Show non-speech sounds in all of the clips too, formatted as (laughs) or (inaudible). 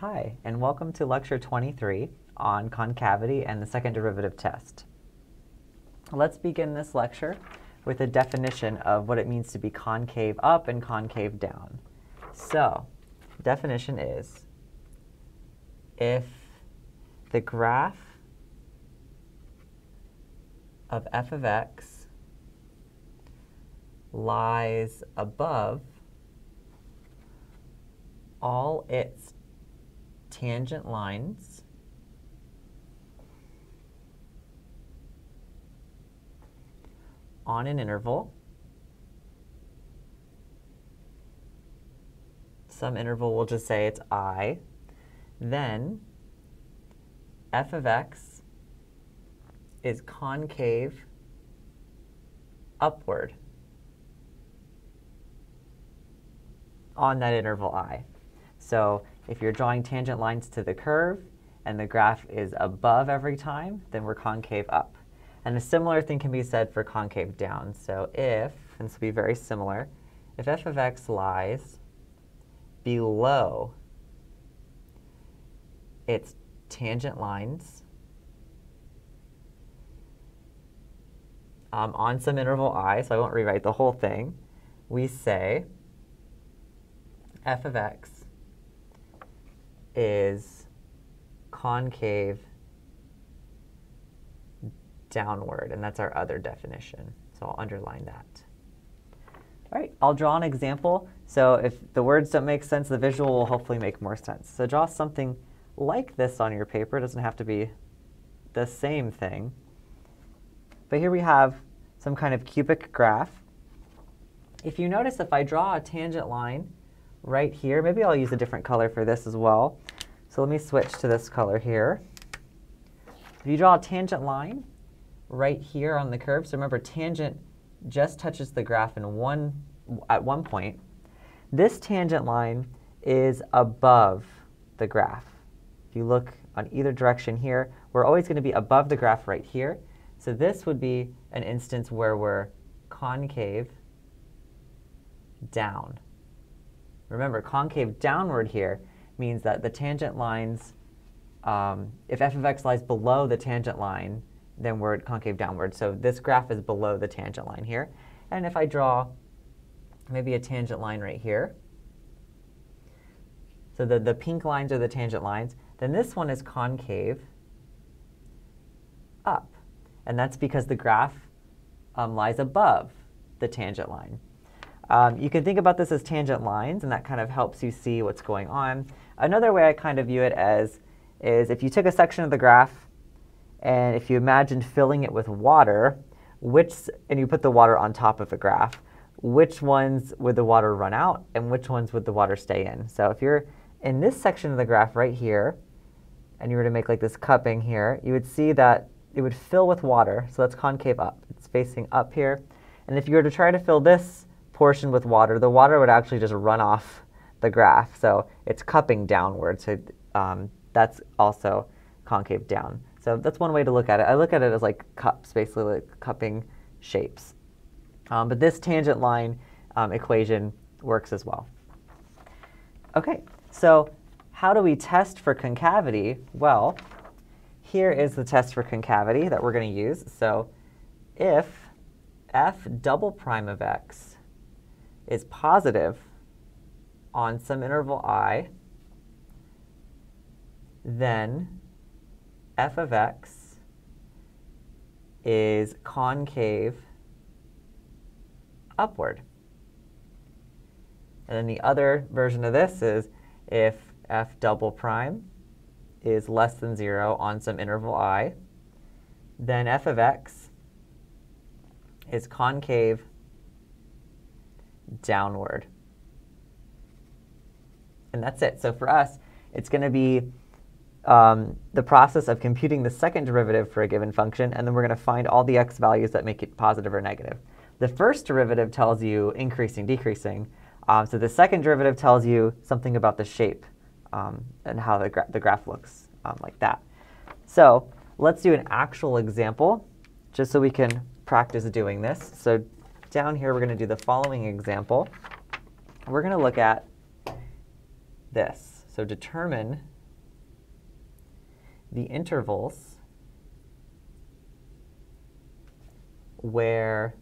Hi, and welcome to lecture 23 on concavity and the second derivative test. Let's begin this lecture with a definition of what it means to be concave up and concave down. So, definition is if the graph of f of x lies above all its tangent lines on an interval. Some interval, we'll just say it's i. Then f of x is concave upward on that interval i. So if you're drawing tangent lines to the curve and the graph is above every time, then we're concave up. And a similar thing can be said for concave down. So if, and this will be very similar, if f of x lies below its tangent lines um, on some interval i, so I won't rewrite the whole thing, we say f of x is concave downward, and that's our other definition. So I'll underline that. All right, I'll draw an example. So if the words don't make sense, the visual will hopefully make more sense. So draw something like this on your paper. It doesn't have to be the same thing. But here we have some kind of cubic graph. If you notice, if I draw a tangent line right here, maybe I'll use a different color for this as well. So let me switch to this color here. If you draw a tangent line right here on the curve, so remember tangent just touches the graph in one, at one point, this tangent line is above the graph. If you look on either direction here, we're always going to be above the graph right here. So this would be an instance where we're concave down. Remember, concave downward here means that the tangent lines, um, if f of x lies below the tangent line, then we're concave downward. So this graph is below the tangent line here. And if I draw maybe a tangent line right here, so the, the pink lines are the tangent lines, then this one is concave up. And that's because the graph um, lies above the tangent line. Um, you can think about this as tangent lines, and that kind of helps you see what's going on. Another way I kind of view it as is if you took a section of the graph and if you imagined filling it with water, which and you put the water on top of the graph, which ones would the water run out and which ones would the water stay in? So if you're in this section of the graph right here, and you were to make like this cupping here, you would see that it would fill with water, so that's concave up. It's facing up here. And if you were to try to fill this portion with water, the water would actually just run off the graph. So it's cupping downward. So um, that's also concave down. So that's one way to look at it. I look at it as like cups, basically like cupping shapes. Um, but this tangent line um, equation works as well. Okay, so how do we test for concavity? Well, here is the test for concavity that we're going to use. So if f double prime of x is positive on some interval i, then f of x is concave upward. And then the other version of this is if f double prime is less than 0 on some interval i, then f of x is concave downward. And that's it. So for us, it's going to be um, the process of computing the second derivative for a given function, and then we're going to find all the x values that make it positive or negative. The first derivative tells you increasing, decreasing. Um, so the second derivative tells you something about the shape um, and how the, gra the graph looks um, like that. So let's do an actual example, just so we can practice doing this. So down here, we're going to do the following example. We're going to look at this. So determine the intervals where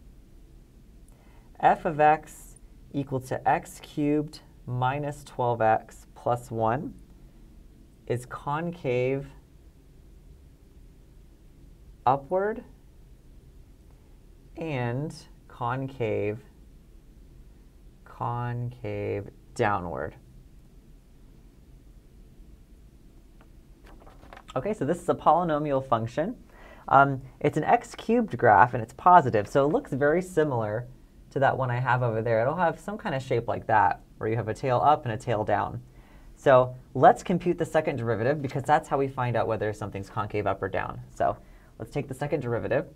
f of x equal to x cubed minus 12x plus 1 is concave upward and concave, concave downward. Okay, so this is a polynomial function. Um, it's an x cubed graph and it's positive, so it looks very similar to that one I have over there. It'll have some kind of shape like that, where you have a tail up and a tail down. So let's compute the second derivative because that's how we find out whether something's concave up or down. So let's take the second derivative.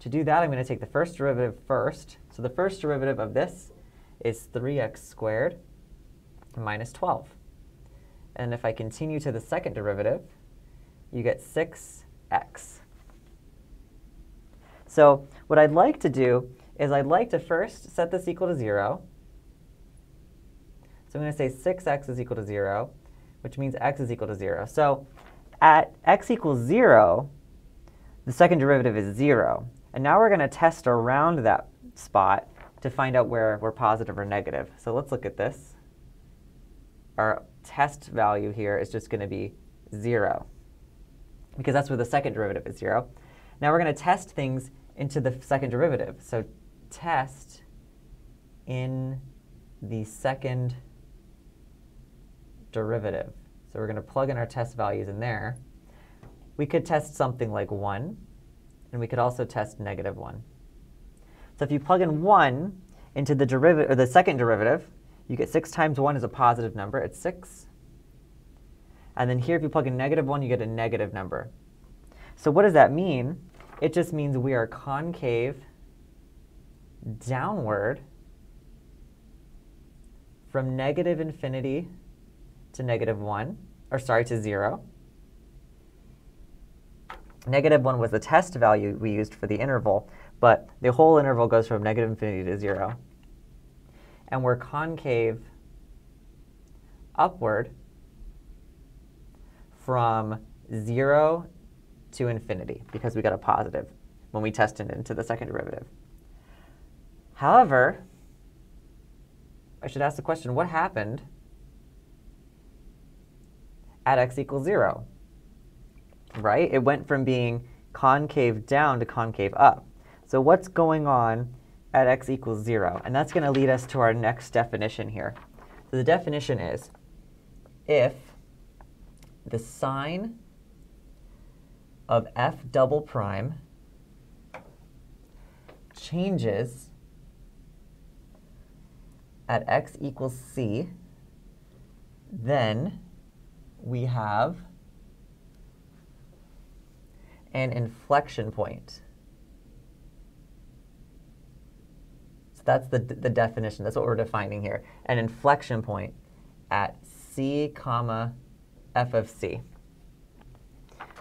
To do that, I'm going to take the first derivative first. So the first derivative of this is 3x squared minus 12. And if I continue to the second derivative, you get 6x. So what I'd like to do is I'd like to first set this equal to 0. So I'm going to say 6x is equal to 0, which means x is equal to 0. So at x equals 0, the second derivative is 0. And now we're going to test around that spot to find out where we're positive or negative. So let's look at this. Our test value here is just going to be 0, because that's where the second derivative is 0. Now we're going to test things into the second derivative. So test in the second derivative. So we're going to plug in our test values in there. We could test something like 1, and we could also test negative 1. So if you plug in 1 into the derivative or the second derivative, you get 6 times 1 is a positive number. It's 6. And then here, if you plug in negative 1, you get a negative number. So what does that mean? It just means we are concave downward from negative infinity to negative 1, or sorry, to 0. Negative 1 was the test value we used for the interval, but the whole interval goes from negative infinity to 0. And we're concave upward from 0 to infinity, because we got a positive when we tested into the second derivative. However, I should ask the question, what happened at x equals 0? Right? It went from being concave down to concave up. So what's going on at x equals 0? And that's going to lead us to our next definition here. So the definition is if the sign of f double prime changes at x equals c, then we have an inflection point. So that's the, the definition. That's what we're defining here. An inflection point at c comma f of c.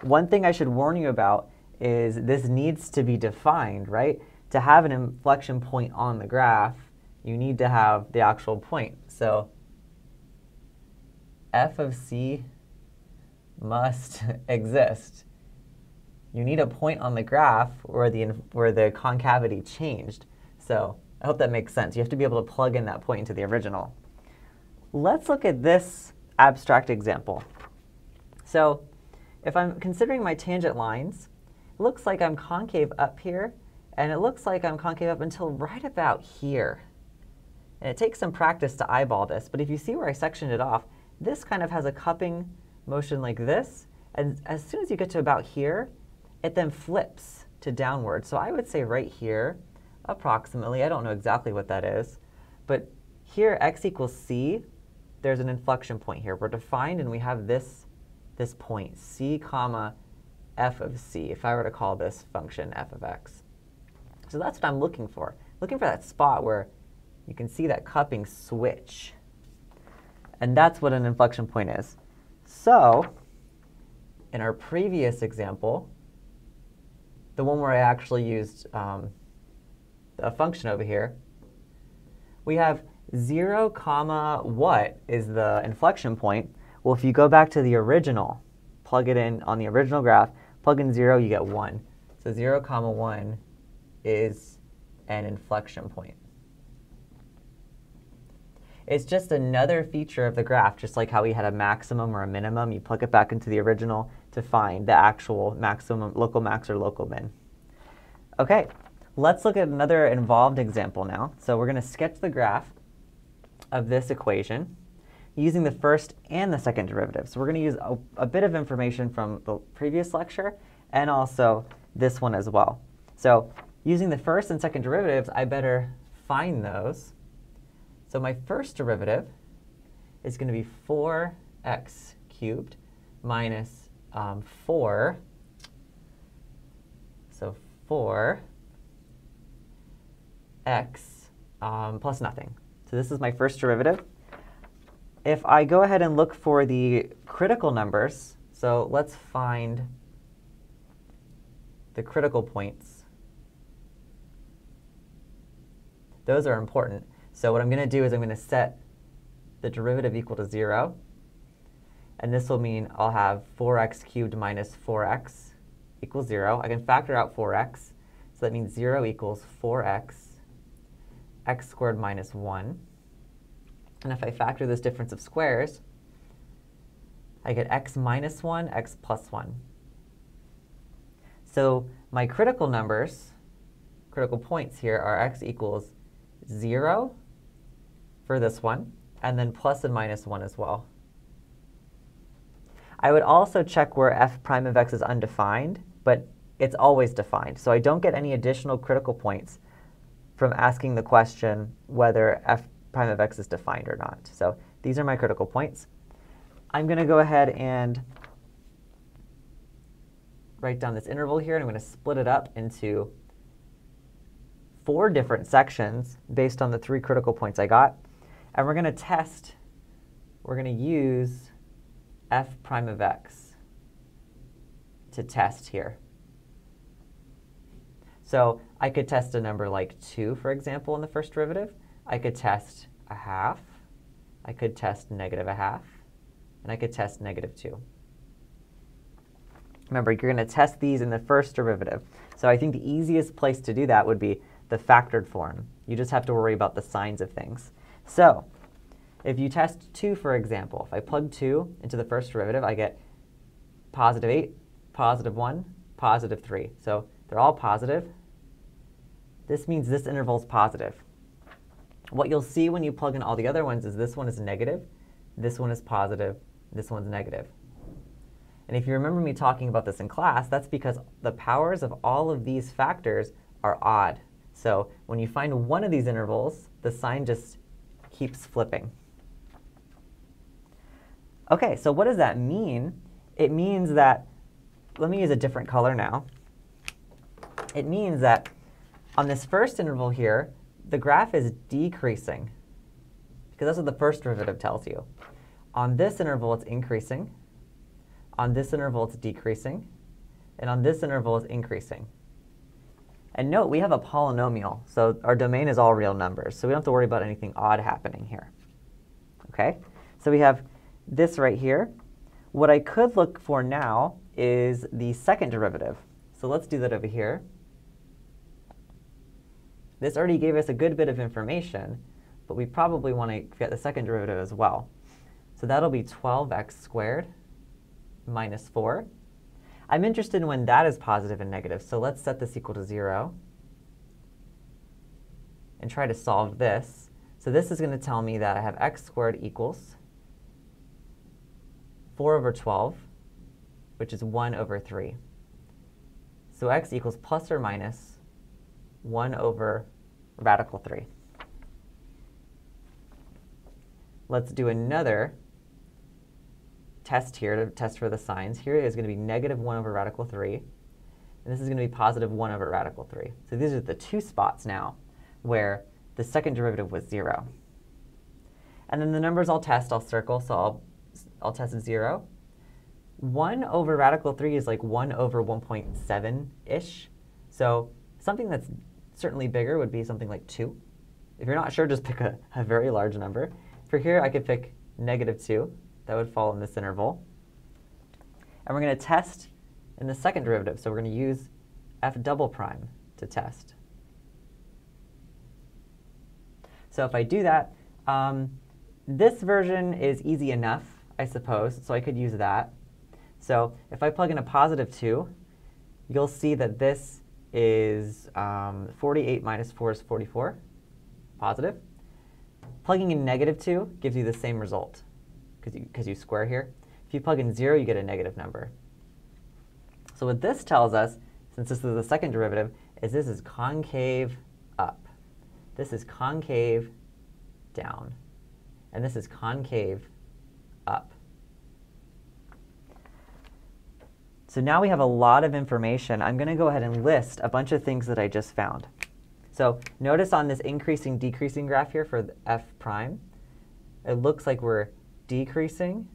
One thing I should warn you about is this needs to be defined, right? To have an inflection point on the graph, you need to have the actual point. So f of c must (laughs) exist you need a point on the graph where the, where the concavity changed. So I hope that makes sense. You have to be able to plug in that point into the original. Let's look at this abstract example. So if I'm considering my tangent lines, it looks like I'm concave up here, and it looks like I'm concave up until right about here. And it takes some practice to eyeball this, but if you see where I sectioned it off, this kind of has a cupping motion like this, and as soon as you get to about here, it then flips to downward. So I would say right here, approximately, I don't know exactly what that is, but here x equals c, there's an inflection point here. We're defined and we have this, this point, c comma f of c, if I were to call this function f of x. So that's what I'm looking for. Looking for that spot where you can see that cupping switch. And that's what an inflection point is. So in our previous example, the one where I actually used um, a function over here, we have 0 comma what is the inflection point? Well, if you go back to the original, plug it in on the original graph, plug in 0, you get 1. So 0 comma 1 is an inflection point. It's just another feature of the graph, just like how we had a maximum or a minimum. You plug it back into the original to find the actual maximum, local max or local min. Okay, let's look at another involved example now. So we're going to sketch the graph of this equation using the first and the second derivative. So we're going to use a, a bit of information from the previous lecture and also this one as well. So using the first and second derivatives, I better find those. So my first derivative is going to be 4x cubed minus um, 4. So 4 x um, plus nothing. So this is my first derivative. If I go ahead and look for the critical numbers, so let's find the critical points. Those are important. So what I'm going to do is I'm going to set the derivative equal to 0. And this will mean I'll have 4x cubed minus 4x equals 0. I can factor out 4x. So that means 0 equals 4x, x squared minus 1. And if I factor this difference of squares, I get x minus 1, x plus 1. So my critical numbers, critical points here, are x equals 0, for this one, and then plus and minus 1 as well. I would also check where f prime of x is undefined, but it's always defined. So I don't get any additional critical points from asking the question whether f prime of x is defined or not. So these are my critical points. I'm going to go ahead and write down this interval here, and I'm going to split it up into four different sections based on the three critical points I got. And we're going to test, we're going to use f prime of x to test here. So I could test a number like 2, for example, in the first derivative. I could test a half. I could test negative a half. And I could test negative 2. Remember, you're going to test these in the first derivative. So I think the easiest place to do that would be the factored form. You just have to worry about the signs of things. So if you test 2, for example, if I plug 2 into the first derivative, I get positive 8, positive 1, positive 3. So they're all positive. This means this interval is positive. What you'll see when you plug in all the other ones is this one is negative, this one is positive, this one's negative. And if you remember me talking about this in class, that's because the powers of all of these factors are odd. So when you find one of these intervals, the sign just keeps flipping. Okay, so what does that mean? It means that, let me use a different color now. It means that on this first interval here, the graph is decreasing, because that's what the first derivative tells you. On this interval, it's increasing. On this interval, it's decreasing. And on this interval, it's increasing. And note, we have a polynomial, so our domain is all real numbers, so we don't have to worry about anything odd happening here. Okay, so we have this right here. What I could look for now is the second derivative. So let's do that over here. This already gave us a good bit of information, but we probably want to get the second derivative as well. So that'll be 12x squared minus 4 I'm interested in when that is positive and negative, so let's set this equal to 0 and try to solve this. So this is going to tell me that I have x squared equals 4 over 12, which is 1 over 3. So x equals plus or minus 1 over radical 3. Let's do another test here to test for the signs. Here is going to be negative 1 over radical 3. And this is going to be positive 1 over radical 3. So these are the two spots now where the second derivative was 0. And then the numbers I'll test, I'll circle, so I'll, I'll test 0. 1 over radical 3 is like 1 over 1.7-ish. So something that's certainly bigger would be something like 2. If you're not sure, just pick a, a very large number. For here, I could pick negative 2. That would fall in this interval. And we're going to test in the second derivative. So we're going to use f double prime to test. So if I do that, um, this version is easy enough, I suppose, so I could use that. So if I plug in a positive 2, you'll see that this is um, 48 minus 4 is 44, positive. Plugging in negative 2 gives you the same result, because you, cause you square here. If you plug in 0, you get a negative number. So what this tells us, since this is the second derivative, is this is concave up. This is concave down. And this is concave up. So now we have a lot of information. I'm going to go ahead and list a bunch of things that I just found. So notice on this increasing decreasing graph here for f prime, it looks like we're decreasing,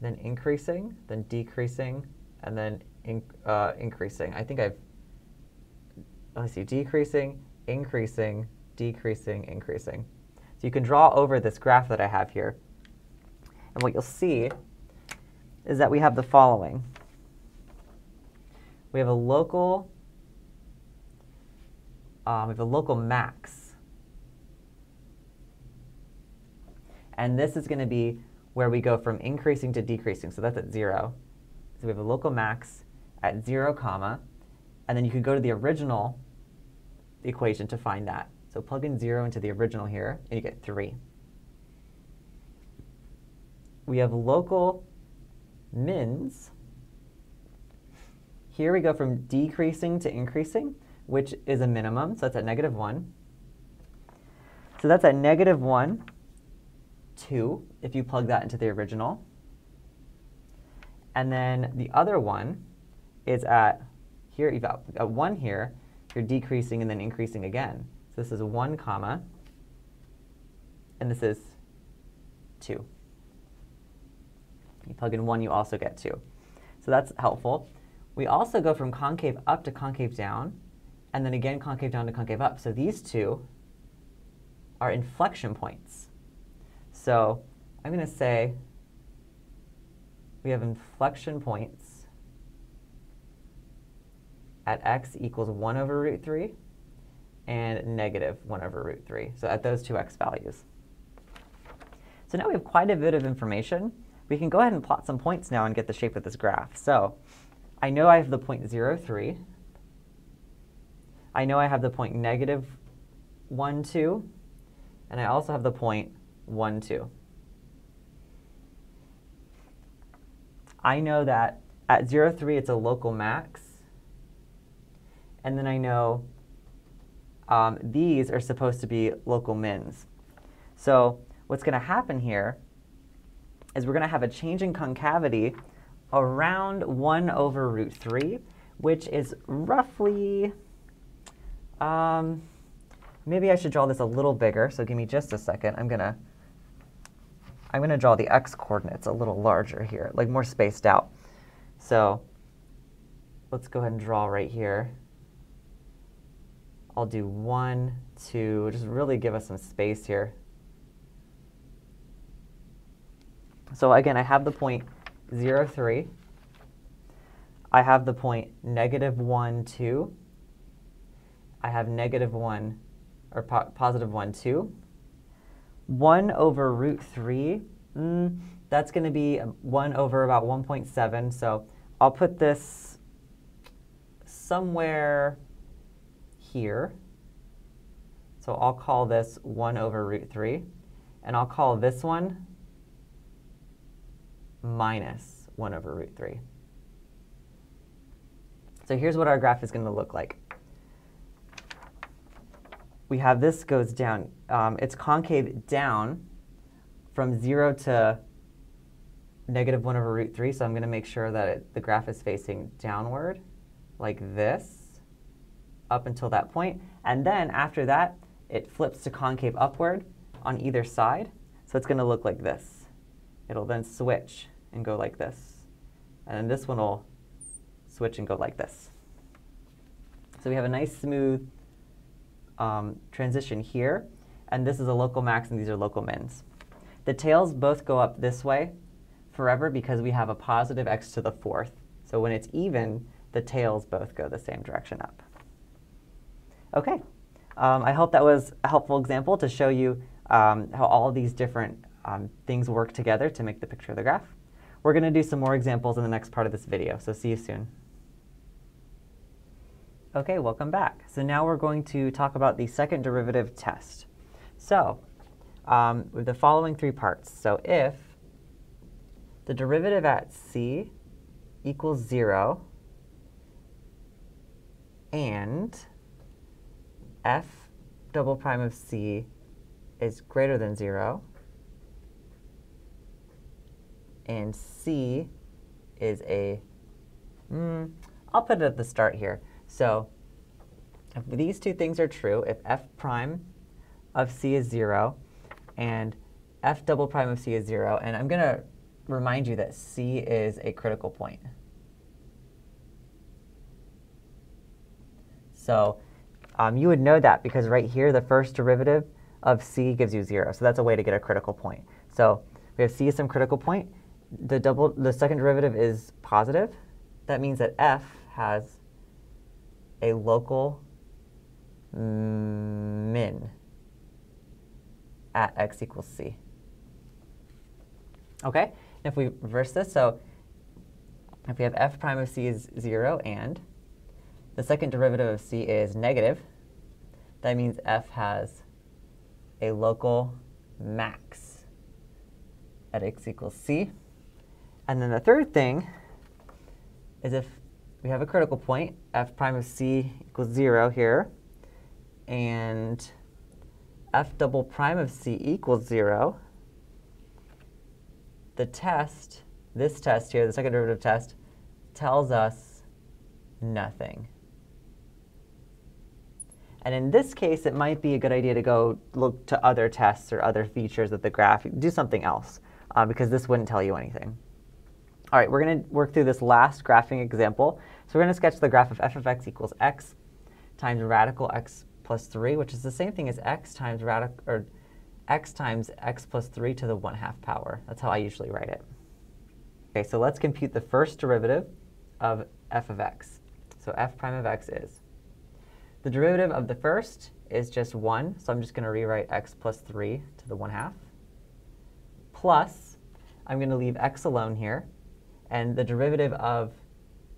then increasing, then decreasing, and then in, uh, increasing. I think I've, let's see, decreasing, increasing, decreasing, increasing. So you can draw over this graph that I have here. And what you'll see is that we have the following we have a local, um, we have a local max. And this is going to be where we go from increasing to decreasing. So that's at 0. So we have a local max at 0 comma. And then you can go to the original equation to find that. So plug in 0 into the original here, and you get 3. We have local mins here we go from decreasing to increasing, which is a minimum, so that's at negative 1. So that's at negative 1, 2, if you plug that into the original. And then the other one is at, here you've got at 1 here, you're decreasing and then increasing again. So this is 1 comma, and this is 2. You plug in 1, you also get 2. So that's helpful. We also go from concave up to concave down, and then again concave down to concave up. So these two are inflection points. So I'm going to say we have inflection points at x equals 1 over root 3 and negative 1 over root 3. So at those two x values. So now we have quite a bit of information. We can go ahead and plot some points now and get the shape of this graph. So I know I have the point 0, 3. I know I have the point negative 1, 2. And I also have the point 1, 2. I know that at 0, 3, it's a local max. And then I know um, these are supposed to be local mins. So what's going to happen here is we're going to have a change in concavity around 1 over root 3, which is roughly, um, maybe I should draw this a little bigger, so give me just a second. I'm going to I'm going to draw the x-coordinates a little larger here, like more spaced out. So let's go ahead and draw right here. I'll do 1, 2, just really give us some space here. So again, I have the point 0, 3. I have the point negative 1, 2. I have negative 1, or po positive 1, 2. 1 over root 3, mm, that's going to be 1 over about 1.7. So I'll put this somewhere here. So I'll call this 1 over root 3. And I'll call this one minus 1 over root 3. So here's what our graph is going to look like. We have this goes down. Um, it's concave down from 0 to negative 1 over root 3. So I'm going to make sure that it, the graph is facing downward like this up until that point. And then after that, it flips to concave upward on either side. So it's going to look like this. It'll then switch and go like this. And then this one will switch and go like this. So we have a nice smooth um, transition here. and this is a local max, and these are local mins. The tails both go up this way forever because we have a positive x to the fourth. So when it's even, the tails both go the same direction up. Okay, um, I hope that was a helpful example to show you um, how all these different um, things work together to make the picture of the graph. We're going to do some more examples in the next part of this video, so see you soon. Okay, welcome back. So now we're going to talk about the second derivative test. So, um, with the following three parts. So if the derivative at c equals 0 and f double prime of c is greater than 0 and c is a, mm, I'll put it at the start here. So if these two things are true, if f prime of c is 0 and f double prime of c is 0, and I'm going to remind you that c is a critical point. So um, you would know that because right here, the first derivative of c gives you 0. So that's a way to get a critical point. So we have c is some critical point. The, double, the second derivative is positive. That means that f has a local min at x equals c. Okay, if we reverse this, so if we have f prime of c is 0 and the second derivative of c is negative, that means f has a local max at x equals c. And then the third thing is if we have a critical point, f prime of c equals 0 here, and f double prime of c equals 0, the test, this test here, the second derivative test, tells us nothing. And in this case, it might be a good idea to go look to other tests or other features of the graph. Do something else, uh, because this wouldn't tell you anything. All right, we're going to work through this last graphing example. So we're going to sketch the graph of f of x equals x times radical x plus 3, which is the same thing as x times radical, or x times x plus 3 to the 1 half power. That's how I usually write it. Okay, so let's compute the first derivative of f of x. So f prime of x is the derivative of the first is just 1, so I'm just going to rewrite x plus 3 to the 1 half. Plus, I'm going to leave x alone here, and the derivative of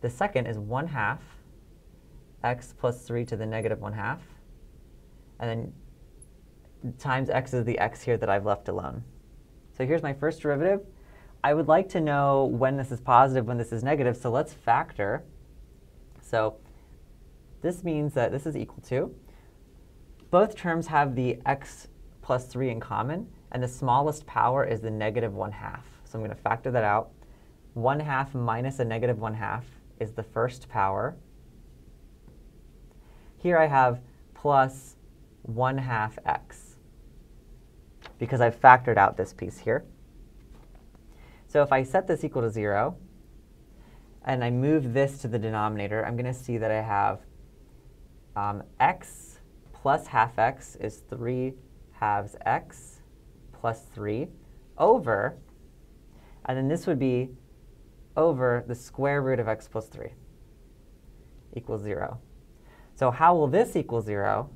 the second is 1 half x plus 3 to the negative 1 half, and then times x is the x here that I've left alone. So here's my first derivative. I would like to know when this is positive, when this is negative, so let's factor. So this means that this is equal to, both terms have the x plus 3 in common, and the smallest power is the negative 1 half. So I'm going to factor that out. 1 half minus a negative 1 half is the first power. Here I have plus 1 half x, because I've factored out this piece here. So if I set this equal to 0, and I move this to the denominator, I'm going to see that I have um, x plus half x is 3 halves x plus 3 over, and then this would be over the square root of x plus 3 equals 0. So how will this equal 0?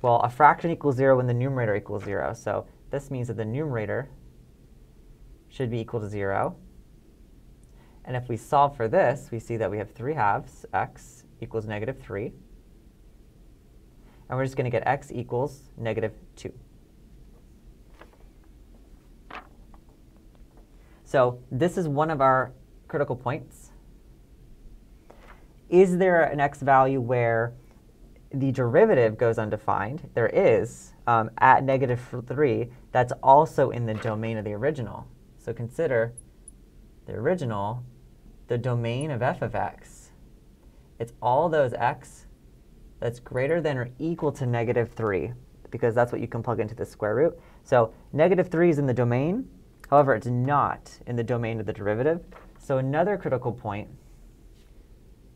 Well, a fraction equals 0 when the numerator equals 0. So this means that the numerator should be equal to 0. And if we solve for this, we see that we have 3 halves x equals negative 3 and we're just going to get x equals negative 2. So this is one of our critical points. Is there an x value where the derivative goes undefined? There is, um, at negative 3. That's also in the domain of the original. So consider the original, the domain of f of x. It's all those x that's greater than or equal to negative 3, because that's what you can plug into the square root. So negative 3 is in the domain. However, it's not in the domain of the derivative. So another critical point,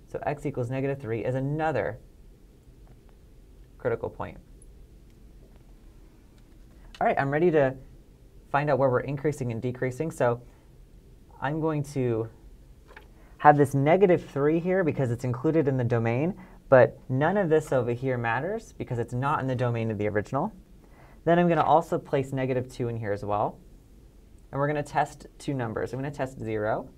so x equals negative 3 is another critical point. all right, I'm ready to find out where we're increasing and decreasing. So I'm going to have this negative 3 here because it's included in the domain, but none of this over here matters because it's not in the domain of the original. Then I'm going to also place negative 2 in here as well. And we're going to test two numbers. I'm going to test 0,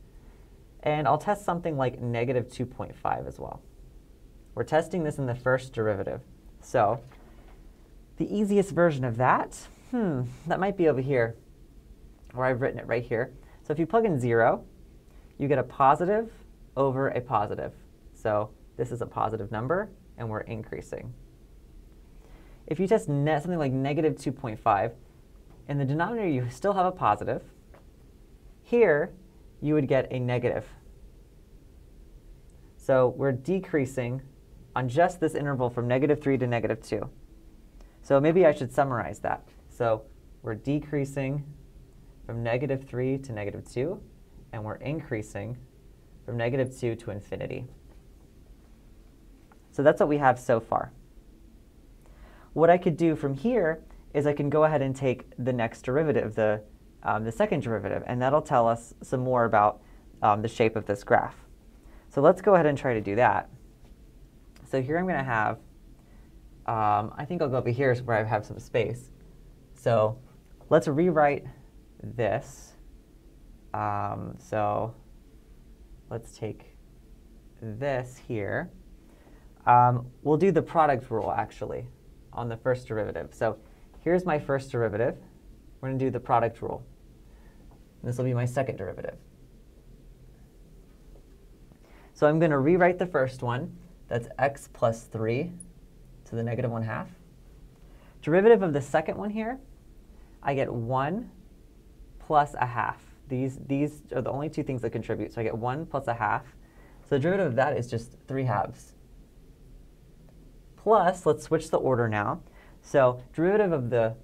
and I'll test something like negative 2.5 as well. We're testing this in the first derivative. So the easiest version of that, hmm, that might be over here, where I've written it right here. So if you plug in 0, you get a positive over a positive. So this is a positive number, and we're increasing. If you test something like negative 2.5, in the denominator you still have a positive. Here, you would get a negative. So we're decreasing on just this interval from negative 3 to negative 2. So maybe I should summarize that. So we're decreasing from negative 3 to negative 2, and we're increasing from negative 2 to infinity. So that's what we have so far. What I could do from here is I can go ahead and take the next derivative, the, um, the second derivative, and that'll tell us some more about um, the shape of this graph. So let's go ahead and try to do that. So here I'm going to have, um, I think I'll go over here where I have some space. So let's rewrite this. Um, so let's take this here. Um, we'll do the product rule, actually, on the first derivative. So here's my first derivative. We're going to do the product rule. This will be my second derivative. So I'm going to rewrite the first one. That's x plus 3 to the negative 1 half. Derivative of the second one here, I get 1 plus a half. These, these are the only two things that contribute. So I get 1 plus a half. So the derivative of that is just 3 halves. Plus, let's switch the order now. So derivative of the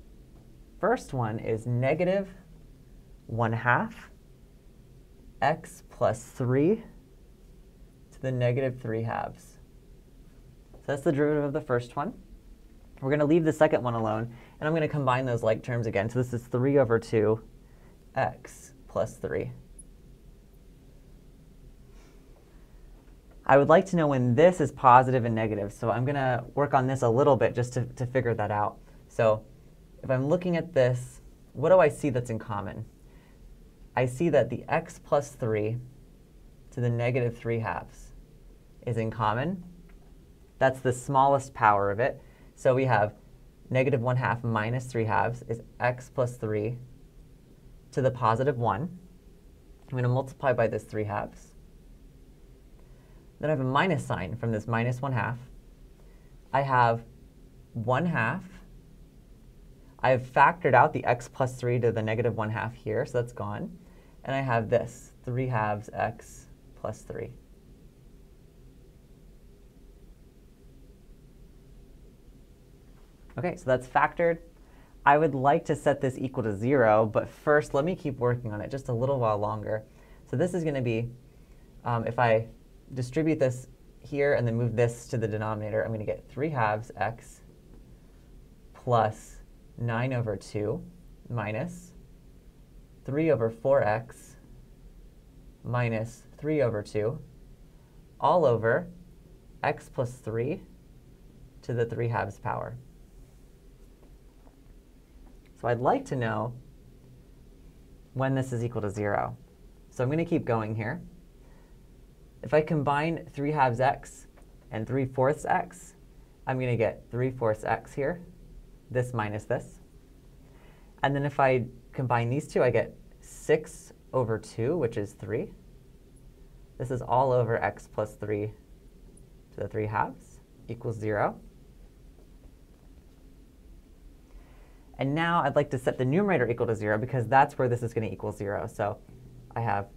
first one is negative 1 half x plus 3 to the negative 3 halves. So that's the derivative of the first one. We're going to leave the second one alone, and I'm going to combine those like terms again. So this is 3 over 2 x plus 3. I would like to know when this is positive and negative, so I'm going to work on this a little bit just to, to figure that out. So if I'm looking at this, what do I see that's in common? I see that the x plus 3 to the negative 3 halves is in common. That's the smallest power of it. So we have negative 1 half minus 3 halves is x plus 3 to the positive 1. I'm going to multiply by this 3 halves. Then I have a minus sign from this minus 1 half. I have 1 half. I have factored out the x plus 3 to the negative 1 half here, so that's gone. And I have this, 3 halves x plus 3. Okay, so that's factored. I would like to set this equal to 0, but first let me keep working on it just a little while longer. So this is going to be, um, if I distribute this here and then move this to the denominator, I'm going to get 3 halves x plus 9 over 2 minus 3 over 4x minus 3 over 2 all over x plus 3 to the 3 halves power. So I'd like to know when this is equal to 0. So I'm going to keep going here. If I combine 3 halves x and 3 fourths x, I'm going to get 3 fourths x here, this minus this. And then if I combine these two, I get 6 over 2, which is 3. This is all over x plus 3 to the 3 halves equals 0. And now I'd like to set the numerator equal to 0 because that's where this is going to equal 0. So I have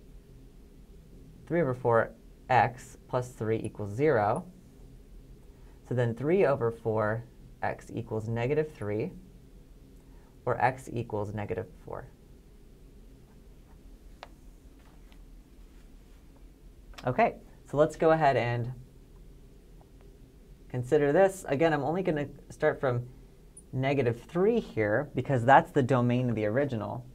3 over 4 x plus 3 equals 0. So then 3 over 4 x equals negative 3, or x equals negative 4. OK, so let's go ahead and consider this. Again, I'm only going to start from negative 3 here, because that's the domain of the original,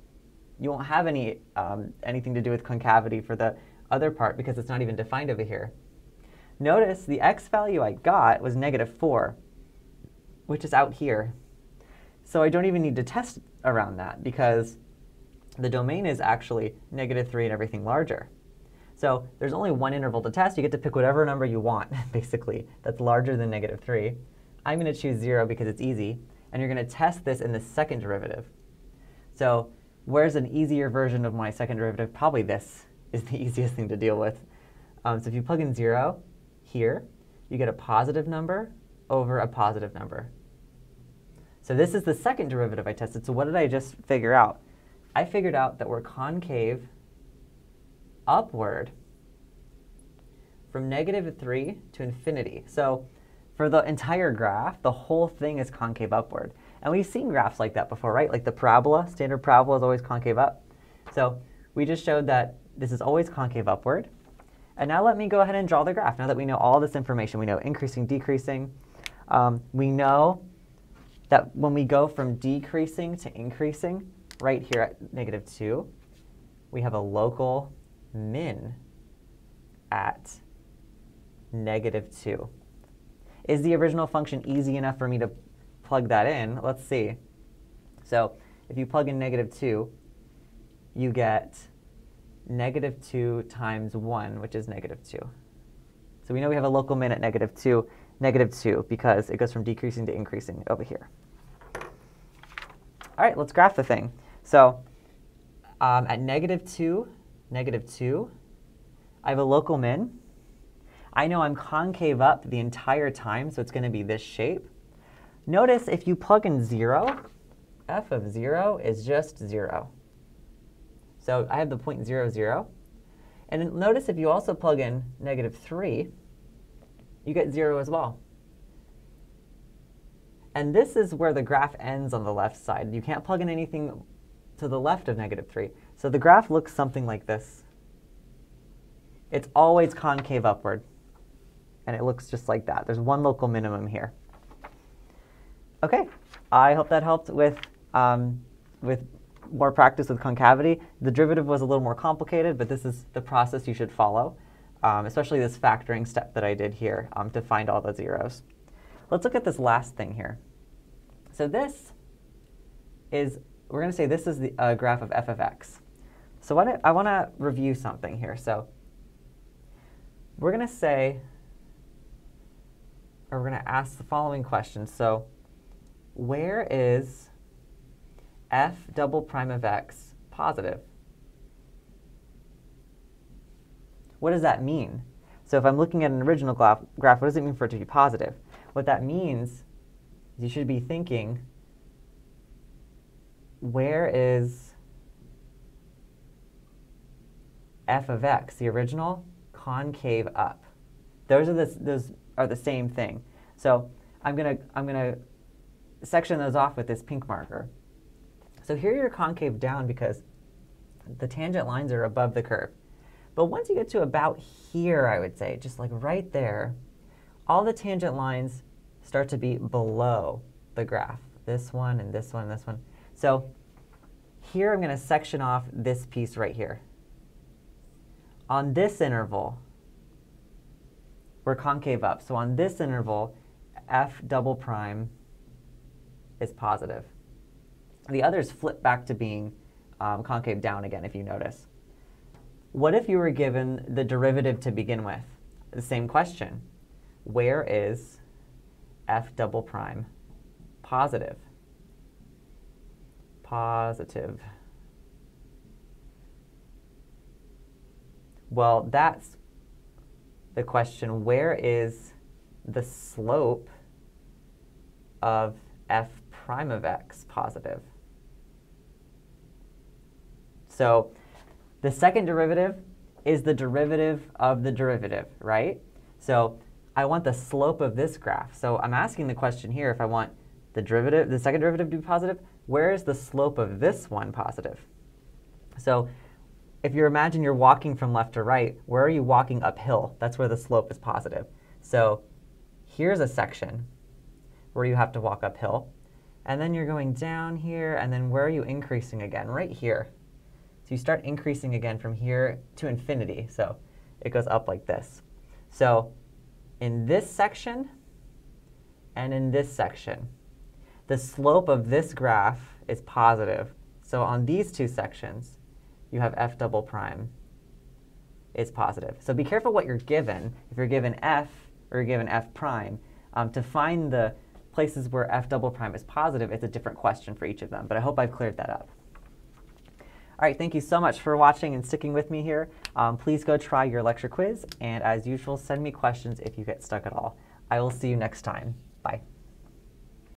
you won't have any um, anything to do with concavity for the other part because it's not even defined over here. Notice the x value I got was negative 4, which is out here. So I don't even need to test around that because the domain is actually negative 3 and everything larger. So there's only one interval to test. You get to pick whatever number you want, (laughs) basically, that's larger than negative 3. I'm going to choose 0 because it's easy. And you're going to test this in the second derivative. So where's an easier version of my second derivative? Probably this is the (laughs) easiest thing to deal with. Um, so if you plug in 0 here, you get a positive number over a positive number. So this is the second derivative I tested. So what did I just figure out? I figured out that we're concave upward from negative 3 to infinity. So for the entire graph, the whole thing is concave upward. And we've seen graphs like that before, right? Like the parabola, standard parabola is always concave up. So we just showed that this is always concave upward. And now let me go ahead and draw the graph. Now that we know all this information, we know increasing, decreasing. Um, we know that when we go from decreasing to increasing, right here at negative 2, we have a local min at negative 2. Is the original function easy enough for me to plug that in? Let's see. So if you plug in negative 2, you get negative 2 times 1, which is negative 2. So we know we have a local min at negative 2, negative 2, because it goes from decreasing to increasing over here. All right, let's graph the thing. So um, at negative 2, negative 2, I have a local min. I know I'm concave up the entire time, so it's going to be this shape. Notice if you plug in 0, f of 0 is just 0. So I have the point 0, 0. And notice if you also plug in negative 3, you get 0 as well. And this is where the graph ends on the left side. You can't plug in anything to the left of negative 3. So the graph looks something like this. It's always concave upward. And it looks just like that. There's one local minimum here. OK, I hope that helped with, um, with more practice with concavity. The derivative was a little more complicated, but this is the process you should follow, um, especially this factoring step that I did here um, to find all the zeros. Let's look at this last thing here. So this is, we're going to say this is the uh, graph of f of x. So what I, I want to review something here. So we're going to say, or we're going to ask the following question. So where is f double prime of x positive? What does that mean? So if I'm looking at an original graph, graph, what does it mean for it to be positive? What that means is you should be thinking, where is f of x, the original, concave up? Those are the, those are the same thing. So I'm going to I'm gonna section those off with this pink marker. So here you're concave down because the tangent lines are above the curve. But once you get to about here, I would say, just like right there, all the tangent lines start to be below the graph. This one and this one and this one. So here I'm going to section off this piece right here. On this interval, we're concave up. So on this interval, f double prime is positive. The others flip back to being um, concave down again, if you notice. What if you were given the derivative to begin with? The same question. Where is f double prime positive? Positive. Well, that's the question. Where is the slope of f prime of x positive? So the second derivative is the derivative of the derivative, right? So I want the slope of this graph. So I'm asking the question here if I want the derivative, the second derivative to be positive, where is the slope of this one positive? So if you imagine you're walking from left to right, where are you walking uphill? That's where the slope is positive. So here's a section where you have to walk uphill. And then you're going down here, and then where are you increasing again? Right here. So you start increasing again from here to infinity. So it goes up like this. So in this section and in this section, the slope of this graph is positive. So on these two sections, you have f double prime is positive. So be careful what you're given. If you're given f or you're given f prime, um, to find the places where f double prime is positive, it's a different question for each of them. But I hope I've cleared that up. All right, thank you so much for watching and sticking with me here. Um, please go try your lecture quiz, and as usual, send me questions if you get stuck at all. I will see you next time. Bye.